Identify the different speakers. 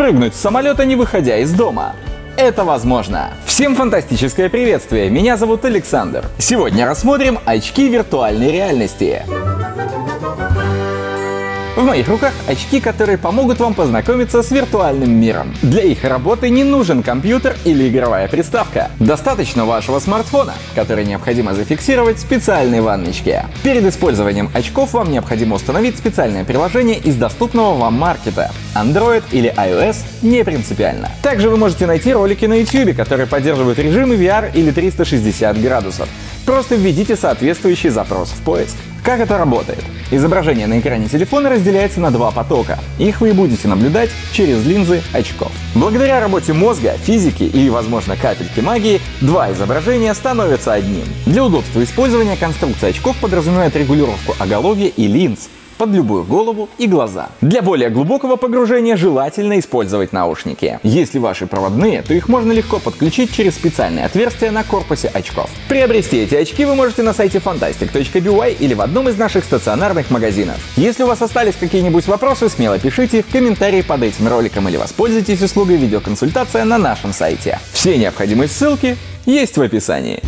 Speaker 1: Прыгнуть с самолета, не выходя из дома. Это возможно. Всем фантастическое приветствие, меня зовут Александр. Сегодня рассмотрим очки виртуальной реальности. В моих руках очки, которые помогут вам познакомиться с виртуальным миром. Для их работы не нужен компьютер или игровая приставка. Достаточно вашего смартфона, который необходимо зафиксировать в специальной ванночке. Перед использованием очков вам необходимо установить специальное приложение из доступного вам маркета. Android или iOS не принципиально. Также вы можете найти ролики на YouTube, которые поддерживают режимы VR или 360 градусов. Просто введите соответствующий запрос в поиск. Как это работает? Изображение на экране телефона разделяется на два потока. Их вы будете наблюдать через линзы очков. Благодаря работе мозга, физики и, возможно, капельки магии, два изображения становятся одним. Для удобства использования конструкция очков подразумевает регулировку оголовья и линз, под любую голову и глаза. Для более глубокого погружения желательно использовать наушники. Если ваши проводные, то их можно легко подключить через специальные отверстия на корпусе очков. Приобрести эти очки вы можете на сайте fantastic.by или в одном из наших стационарных магазинов. Если у вас остались какие-нибудь вопросы, смело пишите в комментарии под этим роликом или воспользуйтесь услугой видеоконсультация на нашем сайте. Все необходимые ссылки есть в описании.